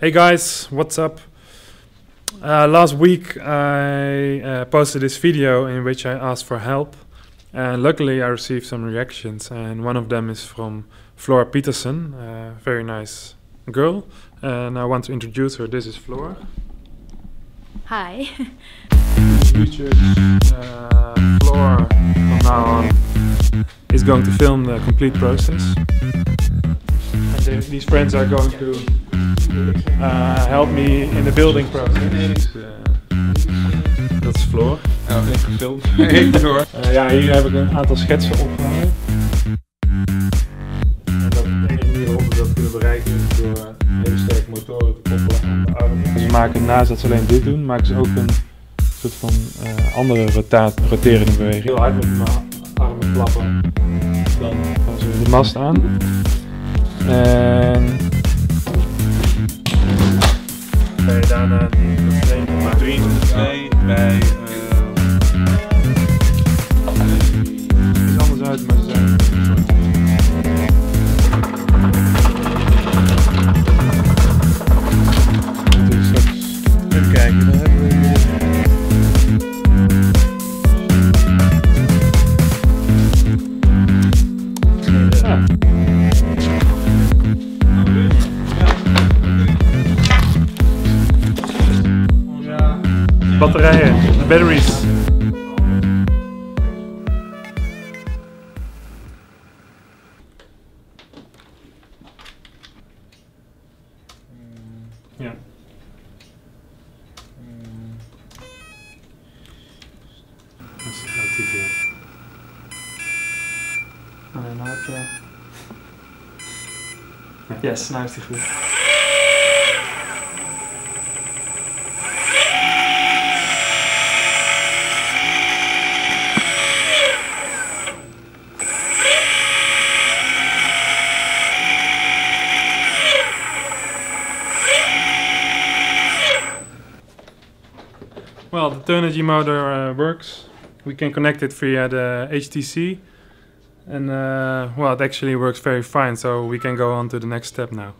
Hey guys, what's up? Uh, last week I uh, posted this video in which I asked for help, and luckily I received some reactions. And one of them is from Flora Peterson, a very nice girl, and I want to introduce her. This is Flora. Hi. uh, Flora from now on is going to film the complete process. And these friends are going to uh, help me in the building process. Dat is Floor. Oh, Ik gefilmd. ik door. Eh, ja, hier heb ik een aantal schetsen opgehangen. En dat de enige manier waarop we dat kunnen bereiken is door eh, hele sterke motoren te koppelen aan de armen. Ze maken naast dat ze alleen dit doen, maken ze ook een soort van eh, andere roterende beweging. Heel hard met mijn armen klappen. Dan gaan ze de mast aan. En na niego Madrid, bij, bij Batterijen, batteries. Ja. Dat is nou heb je... Yes, nou is die goed. Well, the Turnigy motor uh, works. We can connect it via the HTC. And uh, well, it actually works very fine, so we can go on to the next step now.